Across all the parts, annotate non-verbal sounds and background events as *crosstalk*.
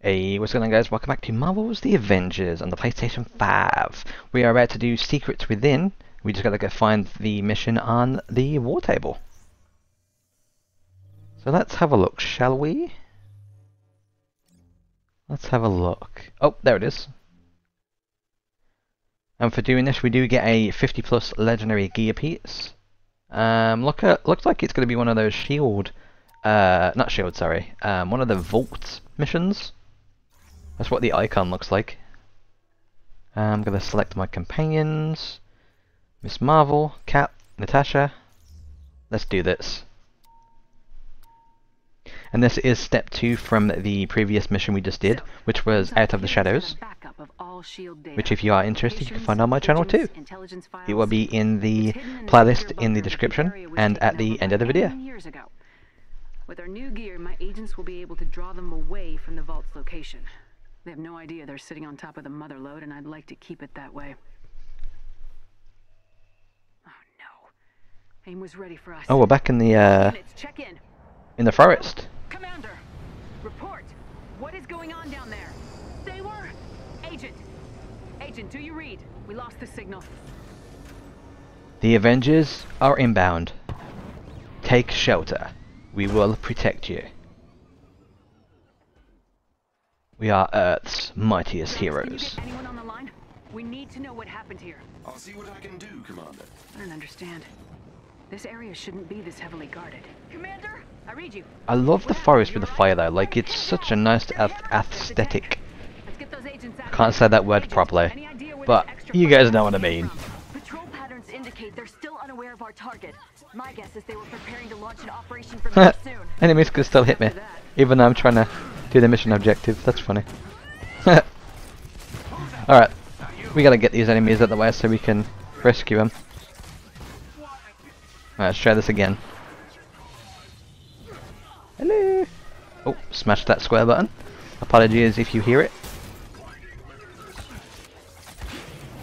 Hey, what's going on guys? Welcome back to Marvel's The Avengers on the PlayStation 5. We are about to do Secrets Within. We just gotta go find the mission on the war table. So let's have a look, shall we? Let's have a look. Oh, there it is. And for doing this, we do get a 50 plus legendary gear piece. Um, look at, looks like it's going to be one of those shield, uh, not shield, sorry, um, one of the vault missions. That's what the icon looks like. I'm going to select my companions. Miss Marvel, Cap, Natasha. Let's do this. And this is step two from the previous mission we just did, which was Out of the Shadows. Which if you are interested, you can find on my channel too. It will be in the playlist in the description and at the end of the video. With our new gear, my agents will be able to draw them away from the vault's location. They have no idea they're sitting on top of the mother lode, and I'd like to keep it that way. Oh no. AIM was ready for us. Oh, we're back in the uh, Check in. in the forest. Commander, report. What is going on down there? They were... Agent. Agent, do you read? We lost the signal. The Avengers are inbound. Take shelter. We will protect you. We are Earth's mightiest Can you heroes. get anyone on the line? We need to know what happened here. I'll see what I can do, Commander. I don't understand. This area shouldn't be this heavily guarded. Commander, I read you. I love the forest with the fire though, like it's such a nice aesthetic. Let's get those agents out. Can't say that word properly, any idea where but you guys know what I mean. Patrol patterns indicate they're still unaware of our target. My guess is they were preparing to launch an operation from *laughs* soon. Enemies could still hit me, even though I'm trying to do the mission objective. That's funny. *laughs* Alright, we gotta get these enemies out of the way so we can rescue them. Alright, let's try this again. Hello! Oh, smash that square button. Apologies if you hear it.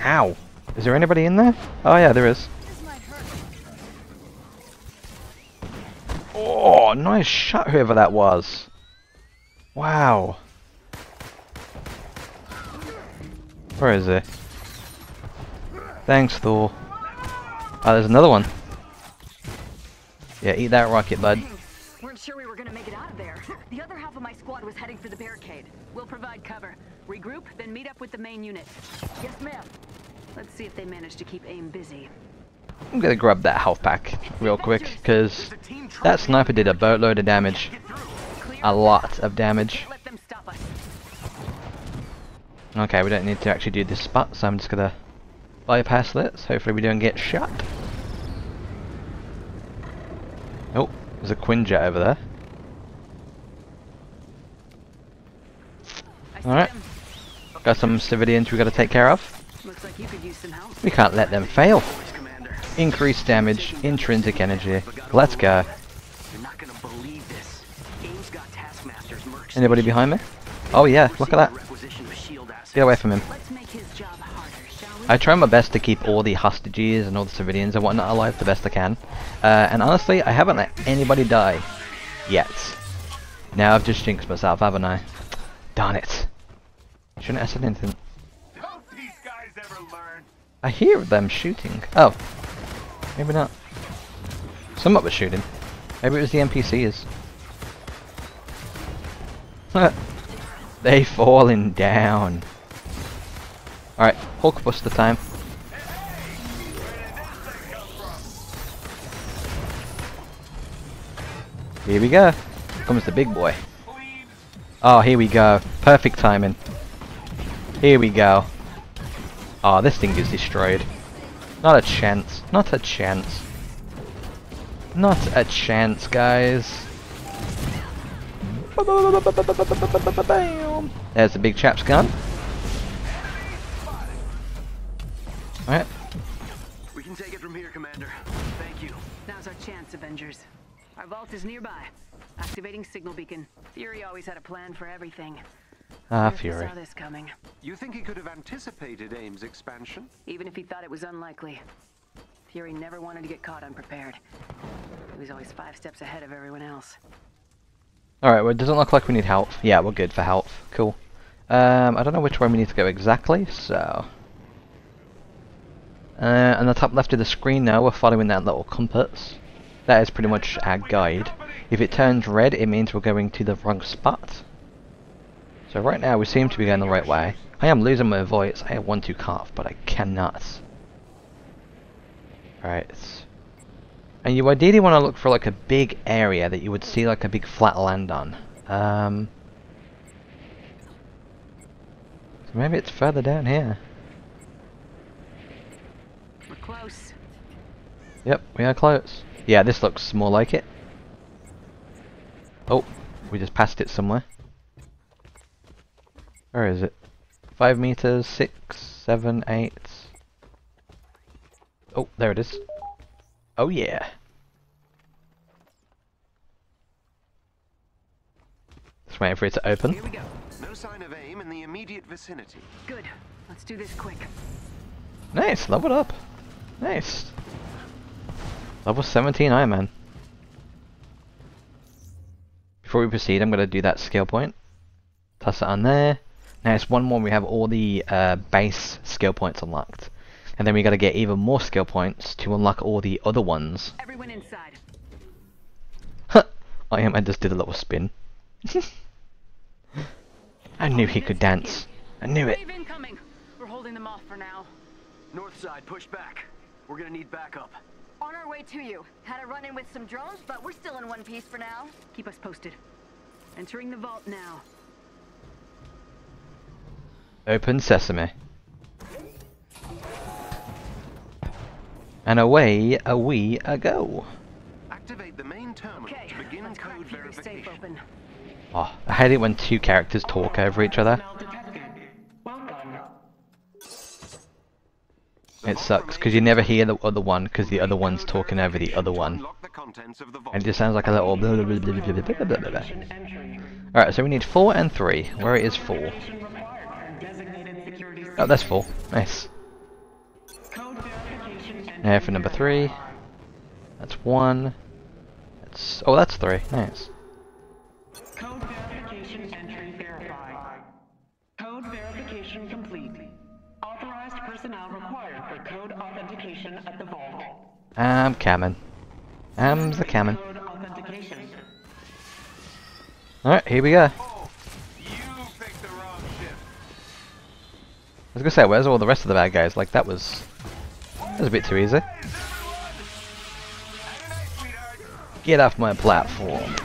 Ow! Is there anybody in there? Oh yeah, there is. Oh, nice shot whoever that was. Wow. Where is he? Thanks, Thor. Oh, there's another one. Yeah, eat that rocket, bud. Weren't sure we were gonna make it out of there. *laughs* The other half of my squad was heading for the barricade. We'll provide cover. Regroup, then meet up with the main unit. Yes, ma'am. Let's see if they manage to keep AIM busy. I'm gonna grab that health pack real quick, because that sniper did a boatload of damage. A lot of damage. Okay, we don't need to actually do this spot, so I'm just gonna bypass this. Hopefully we don't get shot. Oh, there's a Quinjet over there. Alright. Got some civilians we gotta take care of. We can't let them fail. Increased damage, intrinsic energy. Let's go. Anybody behind me? Oh yeah, look at that. Requisition of shield assets. Get away from him. Let's make his job harder, shall we? I try my best to keep all the hostages and all the civilians and whatnot alive the best I can. Uh, and honestly, I haven't let anybody die. Yet. Now I've just jinxed myself, haven't I? Darn it. Shouldn't have said anything. Don't these guys ever learn? I hear them shooting. Oh. Maybe not. Someone was shooting. Maybe it was the NPCs. *laughs* they falling down. Alright, Hulkbuster time. Here we go. Here comes the big boy. Oh, here we go. Perfect timing. Here we go. Oh, this thing is destroyed. Not a chance. Not a chance. Not a chance, guys. Bam. There's the big chap's gun. Alright. We can take it from here, Commander. Thank you. Now's our chance, Avengers. Our vault is nearby. Activating signal beacon. Fury always had a plan for everything. Ah, Wonder if he Fury. saw this coming. You think he could have anticipated AIM's expansion? Even if he thought it was unlikely. Fury never wanted to get caught unprepared. He was always five steps ahead of everyone else. Alright, well it doesn't look like we need health. Yeah, we're good for health. Cool. Um, I don't know which way we need to go exactly, so... Uh, on the top left of the screen now, we're following that little compass. That is pretty much our guide. If it turns red, it means we're going to the wrong spot. So right now, we seem to be going the right way. I am losing my voice. I want to cough, but I cannot. Alright. And you ideally want to look for like a big area that you would see like a big flat land on. Um, so maybe it's further down here. We're close. Yep, we are close. Yeah, this looks more like it. Oh, we just passed it somewhere. Where is it? Five meters, six, seven, eight. Oh, there it is. Oh yeah. Just waiting for it to open. Here we go. No sign of AIM in the immediate vicinity. Good. Let's do this quick. Nice, leveled up. Nice. Level 17 Iron Man. Before we proceed, I'm going to do that skill point. Toss it on there. Now it's one more, we have all the uh, base skill points unlocked. And then we got to get even more skill points to unlock all the other ones. Everyone inside. Iron Man just did a little spin. *laughs* I knew he could dance. I knew it. Incoming. We're holding them off for now. North side, push back. We're gonna need backup. On our way to you. Had a run-in with some drones, but we're still in one piece for now. Keep us posted. Entering the vault now. Open sesame. And away a we a go. Activate the main terminal Okay, to begin let's crack code Peter's safe verification. Oh, I hate it when two characters talk over each other. It sucks because you never hear the other one because the other one's talking over the other one. And it just sounds like a little Alright, so we need 4 and 3. Where is 4? Oh, that's 4. Nice. Now for number 3. That's 1. That's... Oh, that's 3. Nice. I'm coming. I'm the coming. Alright, here we go. Oh, you picked the wrong ship. I was gonna say, where's all the rest of the bad guys? Like, that was... That was a bit too easy. Get off my platform.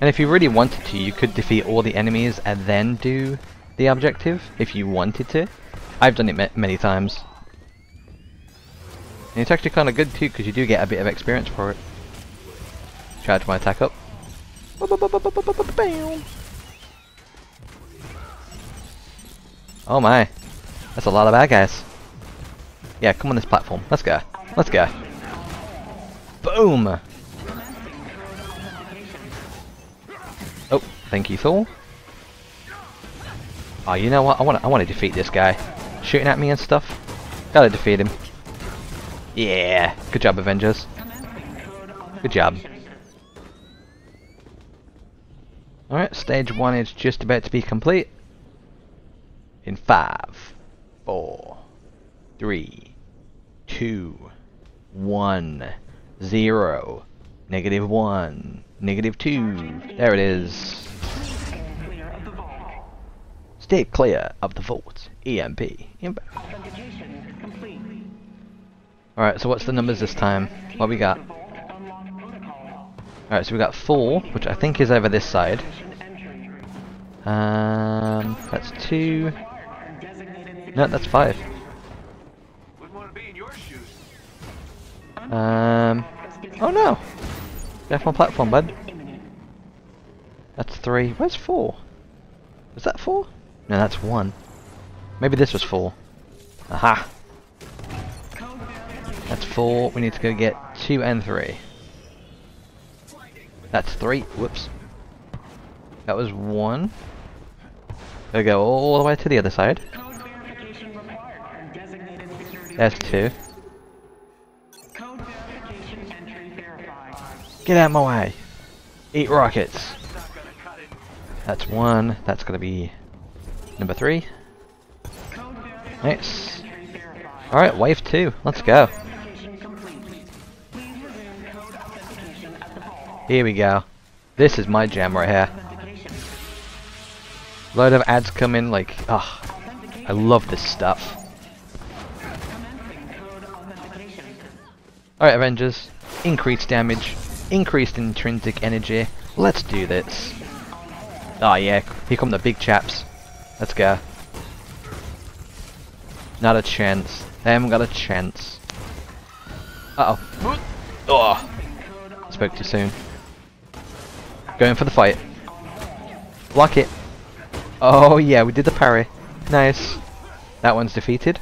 And if you really wanted to, you could defeat all the enemies and then do the objective, if you wanted to. I've done it ma many times. And it's actually kind of good too, because you do get a bit of experience for it. Charge my attack up. Oh my. That's a lot of bad guys. Yeah, come on this platform. Let's go. Let's go. Boom! Oh, thank you, Thor. Oh, you know what? I want to. I want to defeat this guy. Shooting at me and stuff. Gotta defeat him. Yeah. Good job, Avengers. Good job. Alright, stage one is just about to be complete. In five, four, three, two, one, zero, negative one, negative two. There it is. Stay clear of the vault. EMP. Inbound. Alright, so what's the numbers this time? What we got? Alright, so we got four, which I think is over this side. Um, that's two. No, that's five. Wouldn't want to be in your shoes. Um, oh no! Off my platform, bud. That's three. Where's four? Is that four? No, that's one. Maybe this was four. Aha! That's four. We need to go get two and three. That's three. Whoops. That was one. Gotta go all the way to the other side. That's two. Get out of my way. Eat rockets. That's one. That's gonna be number three. Nice. Alright, wave two. Let's go. Here we go. This is my jam right here. Load of ads come in like, ah, I love this stuff. Alright, Avengers. Increased damage, increased intrinsic energy. Let's do this. Oh yeah, here come the big chaps. Let's go. Not a chance. They haven't got a chance. Uh oh. Oh. Spoke too soon. Going for the fight. Block it. Oh yeah, we did the parry. Nice. That one's defeated.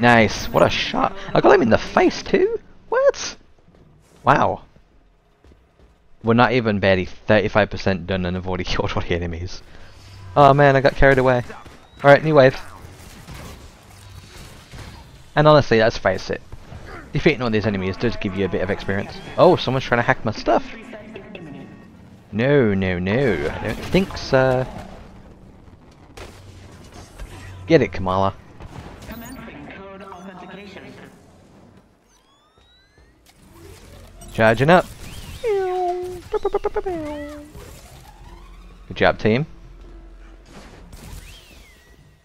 Nice. What a shot. I got him in the face too? What? Wow. We're not even barely 35% done and have already *laughs* killed all the enemies. Oh man, I got carried away. Alright, new wave. And honestly, let's face it. Defeating all these enemies does give you a bit of experience. Oh, someone's trying to hack my stuff. No, no, no. I don't think so. Get it, Kamala. Commencing code authentication. Charging up. Good job, team.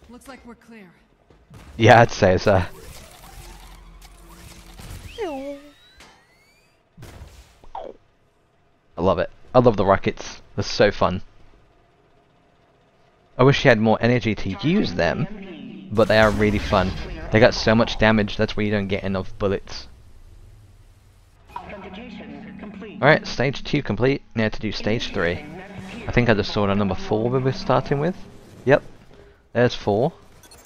Looks like we're clear. Yeah, I'd say so. I love it. I love the rockets. They're so fun. I wish you had more energy to use them, but they are really fun. They got so much damage, that's where you don't get enough bullets. Alright, stage 2 complete. Now to do stage 3. I think I just saw the number 4 we were starting with. Yep. There's 4.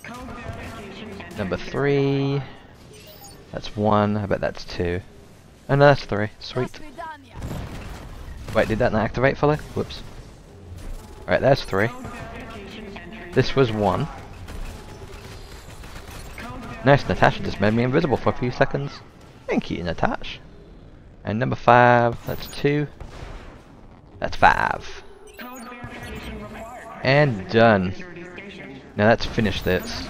Code verification and Number 3. That's 1. I bet that's 2. Oh no, that's 3. Sweet. Wait, did that not activate fully? Whoops. Alright, there's 3. This was 1. Nice, Natasha just made me invisible for a few seconds. Thank you, Natasha. And number 5, that's 2. That's 5. code verification required. And done. Now let's finish this.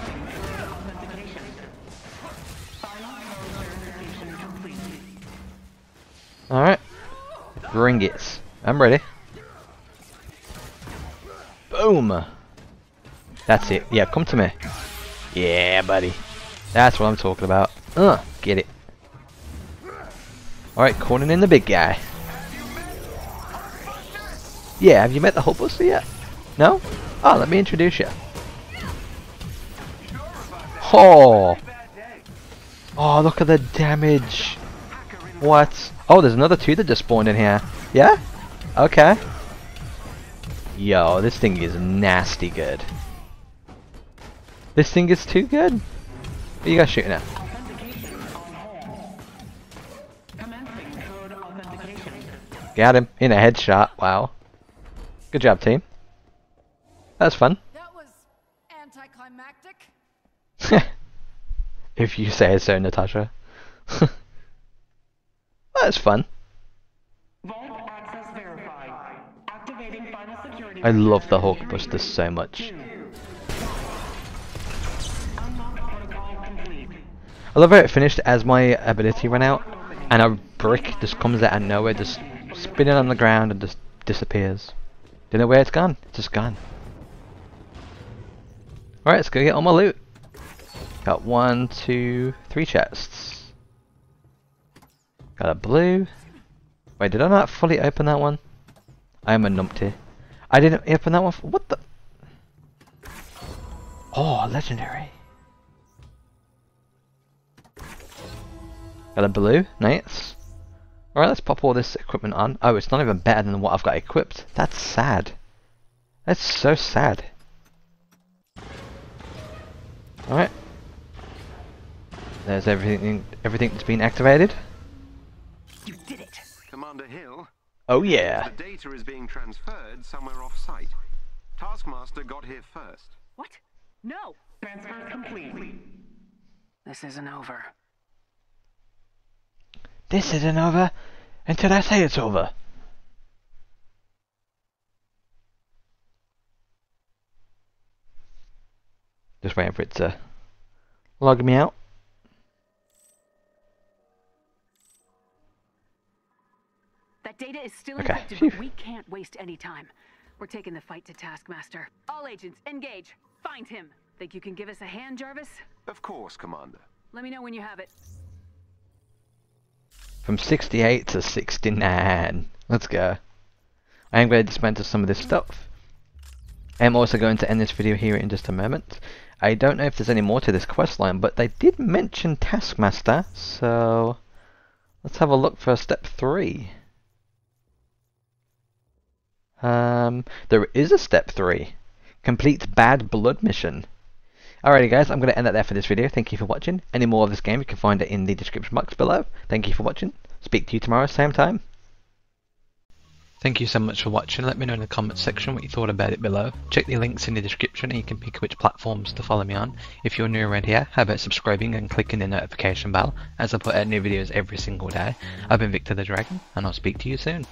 Alright. Bring it. I'm ready. Boom! That's it. Yeah, come to me. Yeah, buddy. That's what I'm talking about. Uh, get it. Alright, calling in the big guy. Yeah, have you met the Hulkbuster yet? No? Oh, let me introduce you. Oh! Oh, look at the damage. What? Oh, there's another two that just spawned in here. Yeah? Okay. Yo, this thing is nasty good. This thing is too good. What are you guys shooting at? Authentication on hold. Commencing code authentication. Got him. In a headshot. Wow. Good job, team. That's fun. *laughs* That was anticlimactic. if you say so, Natasha. *laughs* That's fun. Vault access verified. Activating final security. I love the. Hulkbuster so much. Unlock protocol complete. I love how it finished as my ability ran out, and a brick just comes out of nowhere, just spinning on the ground and just disappears. Don't know where it's gone. It's just gone. Alright, let's go get all my loot. Got one, two, three chests. Got a blue. Wait, did I not fully open that one? I am a numpty. I didn't open that one. What the? Oh, legendary. Got a blue, nice. Alright, let's pop all this equipment on. Oh, it's not even better than what I've got equipped. That's sad. That's so sad. Alright. There's everything everything that's been activated. You did. Commander Hill, Oh yeah. the data is being transferred somewhere off-site. Taskmaster got here first. What? No! Transfer complete. This isn't over. This isn't over. Until I say it's over. Just waiting for it to log me out. That data is still Okay, encrypted, phew. but *laughs* we can't waste any time. We're taking the fight to Taskmaster. All agents, engage. Find him. Think you can give us a hand, Jarvis? Of course, Commander. Let me know when you have it. From 68 to 69. Let's go. I am going to dismantle some of this stuff. I'm also going to end this video here in just a moment. I don't know if there's any more to this quest line, but they did mention Taskmaster, so let's have a look for step 3. Um, there is a step 3. Complete Bad Blood mission. Alrighty guys, I'm going to end that there for this video. Thank you for watching. Any more of this game, you can find it in the description box below. Thank you for watching. Speak to you tomorrow, same time. Thank you so much for watching. Let me know in the comments section what you thought about it below. Check the links in the description and you can pick which platforms to follow me on. If you're new around here, how about subscribing and clicking the notification bell as I put out new videos every single day. I've been Victa the Dragon and I'll speak to you soon.